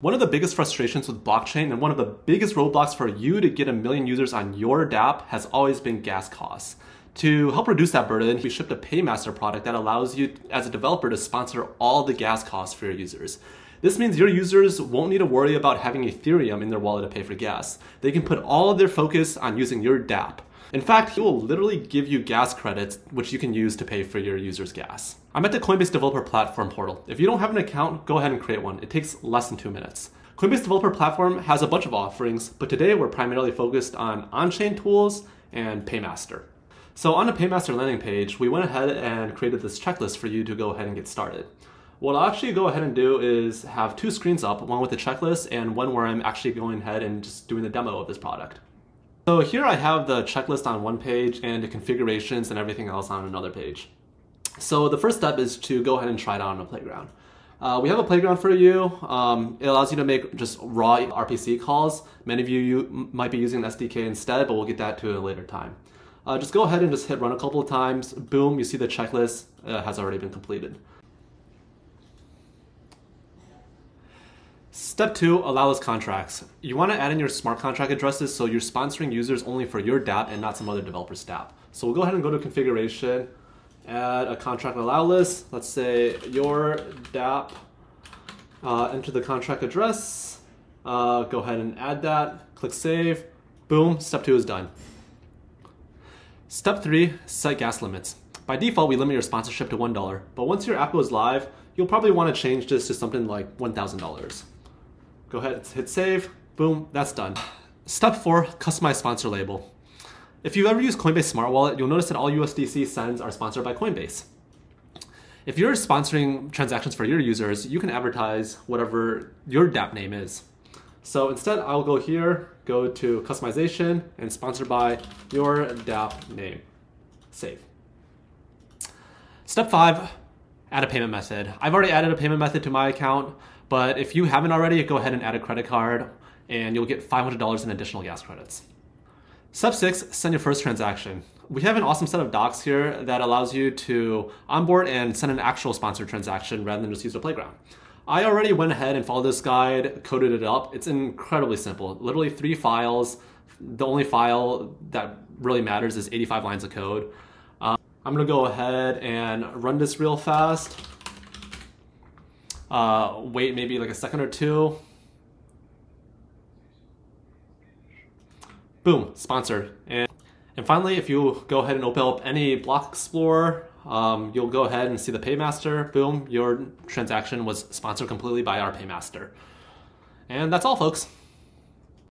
One of the biggest frustrations with blockchain and one of the biggest roadblocks for you to get a million users on your dApp has always been gas costs. To help reduce that burden, we shipped a Paymaster product that allows you as a developer to sponsor all the gas costs for your users. This means your users won't need to worry about having Ethereum in their wallet to pay for gas. They can put all of their focus on using your dApp. In fact, he will literally give you gas credits, which you can use to pay for your users' gas. I'm at the Coinbase Developer Platform portal. If you don't have an account, go ahead and create one. It takes less than two minutes. Coinbase Developer Platform has a bunch of offerings, but today we're primarily focused on on-chain tools and Paymaster. So on the Paymaster landing page, we went ahead and created this checklist for you to go ahead and get started. What I'll actually go ahead and do is have two screens up, one with the checklist and one where I'm actually going ahead and just doing the demo of this product. So here I have the checklist on one page and the configurations and everything else on another page. So the first step is to go ahead and try it out on a playground. Uh, we have a playground for you. Um, it allows you to make just raw RPC calls. Many of you, you might be using an SDK instead, but we'll get that to a later time. Uh, just go ahead and just hit run a couple of times. Boom, you see the checklist uh, has already been completed. Step two, allow list contracts. You want to add in your smart contract addresses so you're sponsoring users only for your dApp and not some other developer's dApp. So we'll go ahead and go to configuration, add a contract allow list. Let's say your dApp, uh, enter the contract address, uh, go ahead and add that, click save, boom, step two is done. Step three, set gas limits. By default, we limit your sponsorship to $1, but once your app goes live, you'll probably want to change this to something like $1,000. Go ahead, hit save, boom, that's done. Step four, customize sponsor label. If you've ever used Coinbase Smart Wallet, you'll notice that all USDC sends are sponsored by Coinbase. If you're sponsoring transactions for your users, you can advertise whatever your dApp name is. So instead, I'll go here, go to customization, and sponsored by your dApp name. Save. Step five, add a payment method. I've already added a payment method to my account, but if you haven't already, go ahead and add a credit card and you'll get $500 in additional gas credits. Step six, send your first transaction. We have an awesome set of docs here that allows you to onboard and send an actual sponsored transaction rather than just use a playground. I already went ahead and followed this guide, coded it up. It's incredibly simple. Literally three files. The only file that really matters is 85 lines of code. I'm gonna go ahead and run this real fast uh, wait maybe like a second or two. Boom, sponsored. And, and finally, if you go ahead and open up any Block Explorer, um, you'll go ahead and see the Paymaster. Boom, your transaction was sponsored completely by our Paymaster. And that's all, folks.